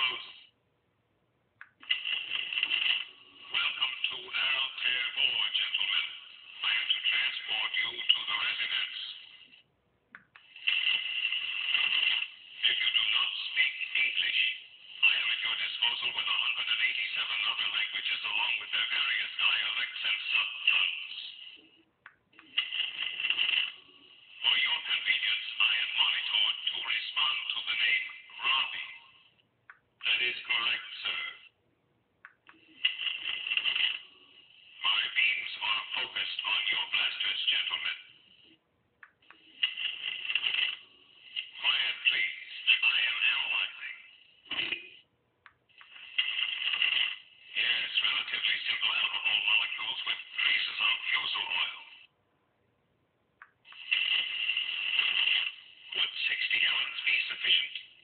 Welcome to gentlemen. I am to transport you to the residence. If you do not speak English, I am at your disposal with 187 other languages along with their Sir. My beams are focused on your blasters, gentlemen. I am. Yes, relatively simple molecules with traces of oil. Would 60 gallons be sufficient?